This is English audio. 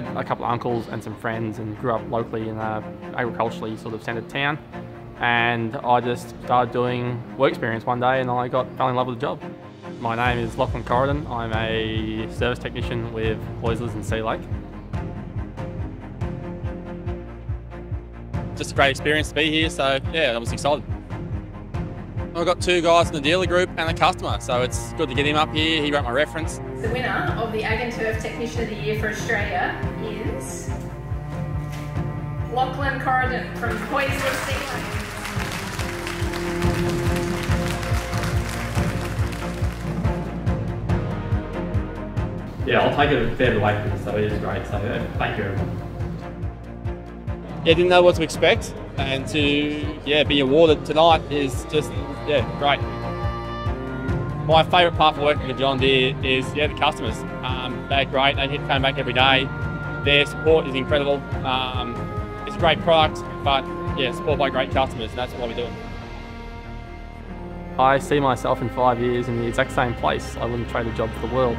had a couple of uncles and some friends and grew up locally in a agriculturally sort of centred town. And I just started doing work experience one day and I got fell in love with the job. My name is Lachlan Corridan. I'm a service technician with Oislers and Sea Lake. Just a great experience to be here, so yeah, I was excited. I've got two guys in the dealer group and a customer, so it's good to get him up here. He wrote my reference. The winner of the Ag and Turf Technician of the Year for Australia is Lachlan Corridan from Poisler Sea Yeah, I'll take it a fair bit away from this, so it is great. So yeah, thank you everyone. Yeah, didn't know what to expect, and to yeah be awarded tonight is just yeah great. My favourite part of working with John Deere is yeah the customers. Um, they're great. They hit coming back every day. Their support is incredible. Um, it's a great product, but yeah, support by great customers, and that's what we're doing. I see myself in five years in the exact same place. I wouldn't trade a job for the world.